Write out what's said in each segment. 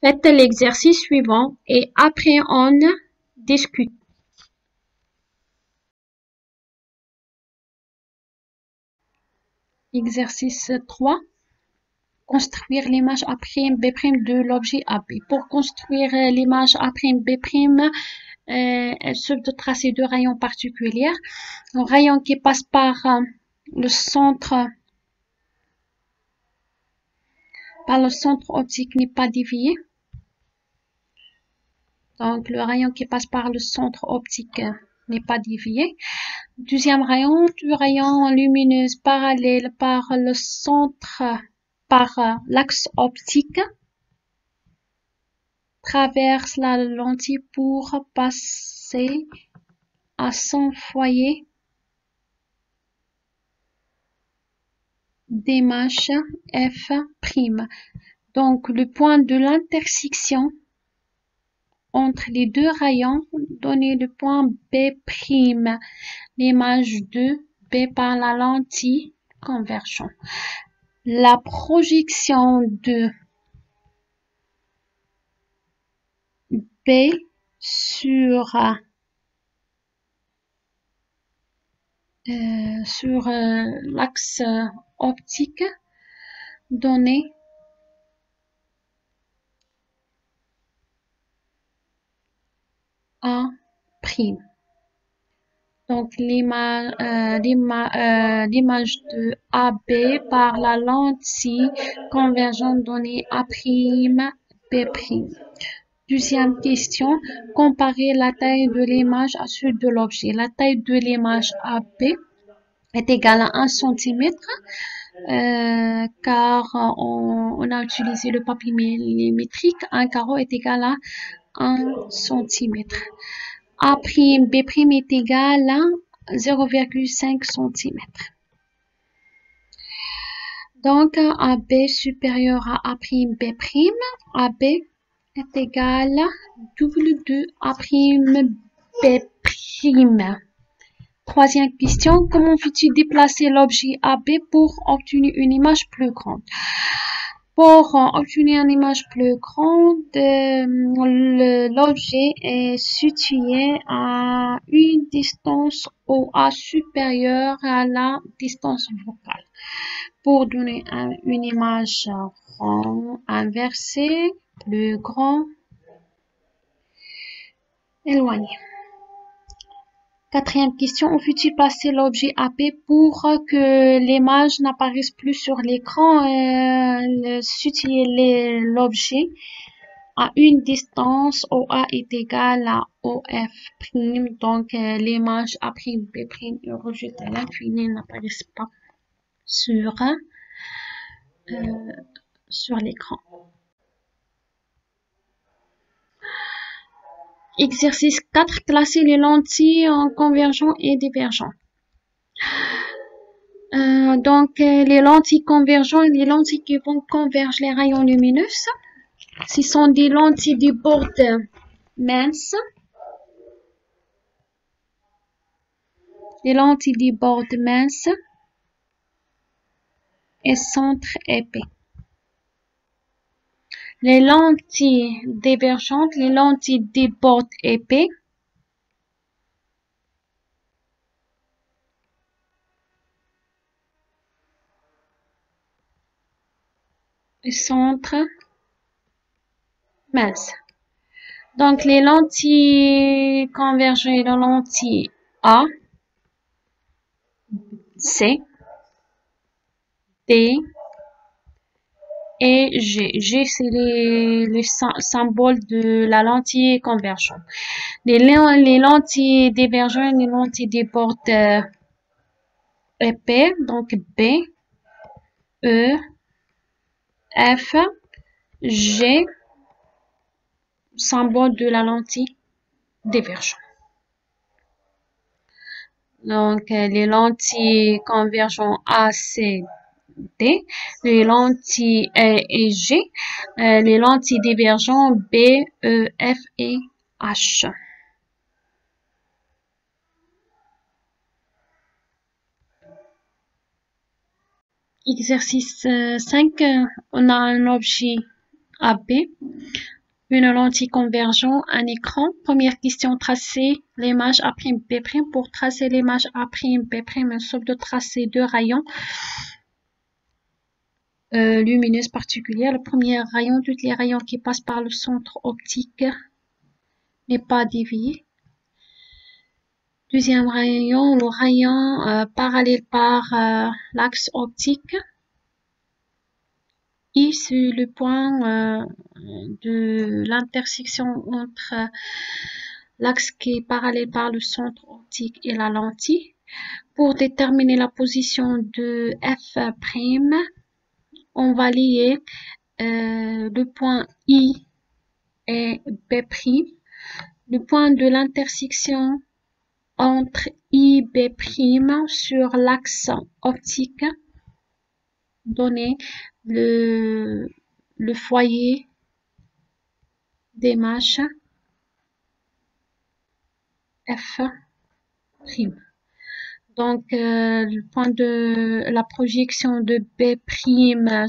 Faites l'exercice suivant et après on discute. Exercice 3. Construire l'image A', B' de l'objet AB. Pour construire l'image A', B', euh, se de tracer deux rayons particuliers. Un rayon qui passe par euh, le centre par le centre optique n'est pas dévié. Donc, le rayon qui passe par le centre optique n'est pas dévié. Deuxième rayon, du rayon lumineux parallèle par le centre, par l'axe optique, traverse la lentille pour passer à son foyer d'image f'. Donc, le point de l'intersection entre les deux rayons donner le point B', l'image de B par la lentille convergente. La projection de B sur euh, euh, l'axe optique donné A prime. Donc l'image euh, euh, de AB par la lentille convergente donnée A prime B prime. Deuxième question, comparer la taille de l'image à celle de l'objet. La taille de l'image AB est égale à 1 cm euh, car on, a utilisé le papier millimétrique. Un carreau est égal à 1 cm. A', B' est égal à 0,5 cm. Donc, AB supérieur à A', B', AB est égal à double de A'. Troisième question, comment faut-il déplacer l'objet AB pour obtenir une image plus grande? Pour obtenir une image plus grande, euh, l'objet est situé à une distance OA supérieure à la distance vocale. Pour donner une image inversée, plus grand, éloigné. Quatrième question, où faut-il placer l'objet AP pour que l'image n'apparaisse plus sur l'écran euh, l'objet à une distance OA est égale à OF', donc euh, l'image A', B' est rejetée à l'infini n'apparaissent pas sur, euh, sur l'écran. Exercice 4. Classer les lentilles en convergent et divergent. Euh, donc, euh, les lentilles convergentes, les lentilles qui vont converger les rayons lumineux, ce sont des lentilles du bord mince. Les lentilles du bord mince et centre épais les lentilles divergentes, les lentilles des bords épais, centre mince. Donc, les lentilles convergentes, les lentilles A, C, D, et G. G, c'est le symbole de la lentille convergente. Les, les lentilles divergentes, les lentilles des bords euh, épais, donc B, E, F, G, symbole de la lentille divergente. Donc, euh, les lentilles convergentes A, C, D, les lentilles E et G, euh, les lentilles divergentes B, E, F et H. Exercice 5, on a un objet AB. Une lentille convergente, un écran. Première question, tracer l'image A'B'. Pour tracer l'image A'B', un sauf de tracer deux rayons euh, lumineuses particulières. Le premier rayon, tous les rayons qui passent par le centre optique n'est pas dévié. Deuxième rayon, le rayon euh, parallèle par euh, l'axe optique. I, c'est le point de l'intersection entre l'axe qui est parallèle par le centre optique et la lentille. Pour déterminer la position de F', on va lier le point I et B'. Le point de l'intersection entre IB' sur l'axe optique donné le, foyer des matchs F'. Donc, euh, le point de la projection de B'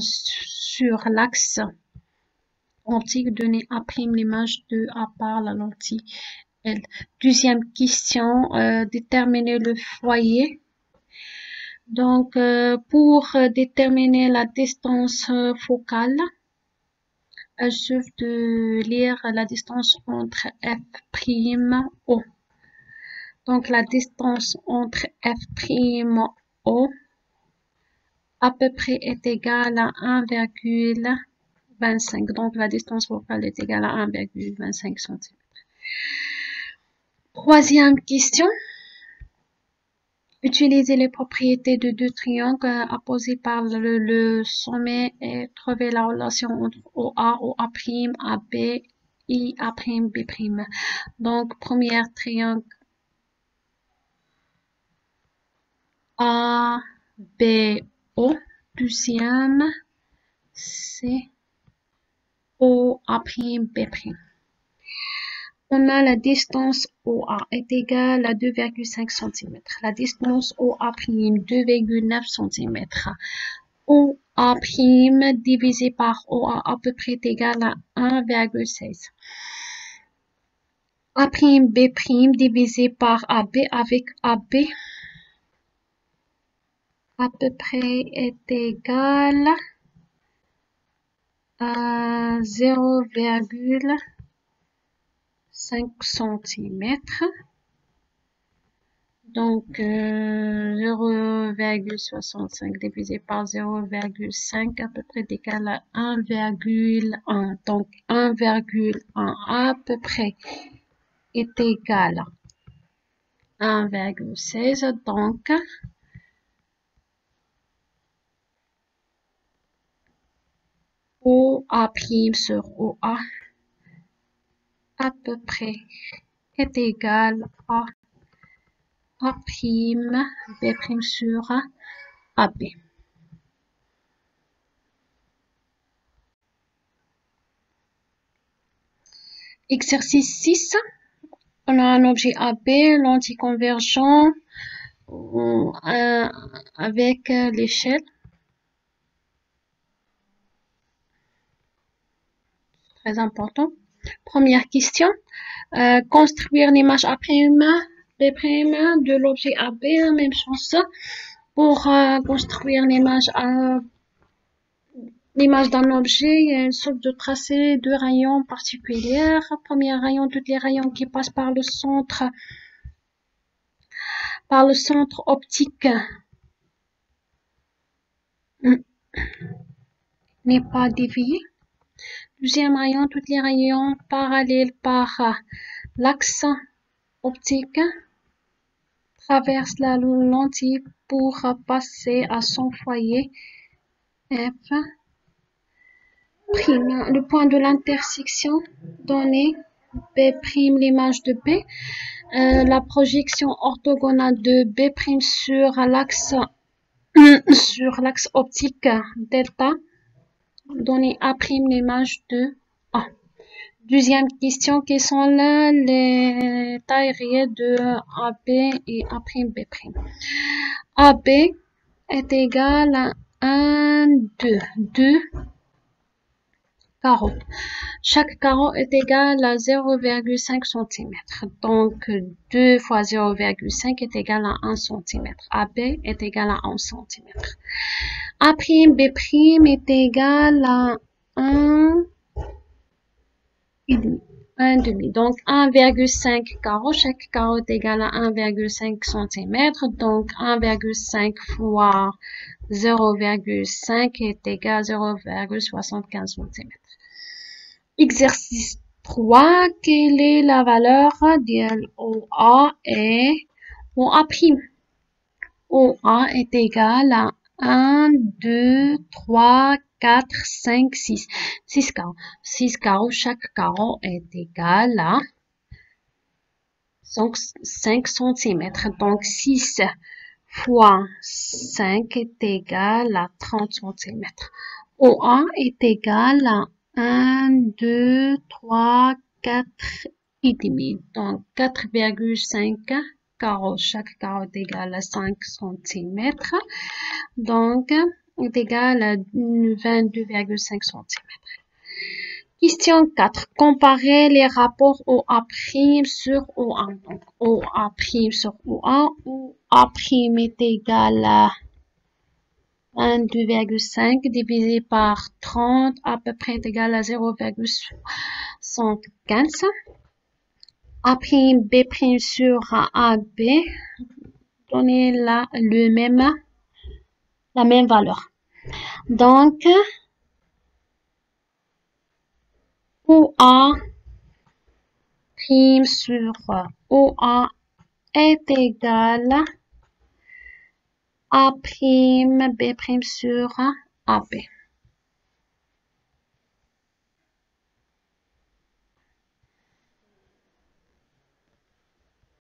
sur l'axe optique donné A' l'image de A par la lentille. Deuxième question, euh, déterminer le foyer. Donc, euh, pour déterminer la distance focale, il suffit de lire la distance entre F', Donc, la distance entre F', O à peu près est égale à 1,25. Donc, la distance focale est égale à 1,25 cm. Troisième question. Utilisez les propriétés de deux triangles opposés par le, sommet et trouver la relation entre OA, OA', AB et A', B'. Donc, premier triangle A, B, O. Deuxième, C, O, A', B'. On a la distance OA est égale à 2,5 cm. La distance OA', 2,9 cm. OA' divisé par OA à peu près est égal à 1,16. A'B' divisé par AB avec AB à peu près est égal à 0,16 5 cm. Donc, 0,65 euh, divisé par 0,5 à peu près égal à 1,1. Donc, 1,1 à peu près est égal à 1,16. Donc, OA' sur OA à peu près est égal à A' B' sur AB. Exercice 6. On a un objet AB, l'anticonvergent euh, avec l'échelle. Très important. Première question. Euh, construire l'image A', B' de l'objet AB, même chose. Pour euh, construire l'image l'image d'un objet, il y a une sorte de tracé de rayons particuliers. Premier rayon, tous les rayons qui passent par le centre, par le centre optique n'est pas dévié. Deuxième rayon, tous les rayons parallèles par l'axe optique traversent la lentille pour passer à son foyer F'. Le point de l'intersection donné B' l'image de B. Euh, la projection orthogonale de B' sur l'axe sur l'axe optique delta donner A' l'image de A. Deuxième question, quelles sont là les tailles réelles de AB et A'B'? AB est égal à 1, 2. 2 carreaux. Chaque carreau est égal à 0,5 cm. Donc, 2 fois 0,5 est égal à 1 cm. AB est égal à 1 cm. A'B' est égal à 1 et demi. 1 demi. Donc 1,5 carreau. Chaque carreau est égal à 1,5 cm. Donc 1,5 fois 0,5 est égal à 0,75 cm. Exercice 3. Quelle est la valeur de OA et OA'? OA est égal à 1, 2, 3, 4, 5, 6. 6 carreaux. 6 carreaux. Chaque carreau est égal à 5 cm. Donc 6 fois 5 est égal à 30 cm. OA est égal à 1, 2, 3, 4 et demi. Donc 4,5 carreaux. Chaque carreau est égal à 5 cm. Donc est égal à 22,5 cm. Question 4. Comparer les rapports OA' sur OA. Donc, OA' sur OA, OA' est égal à 22,5 divisé par 30 à peu près est égal à 0,75. A', B' sur AB, donnez la, le même, la même valeur. Donc, OA prime sur OA est égal à A prime B prime sur AB.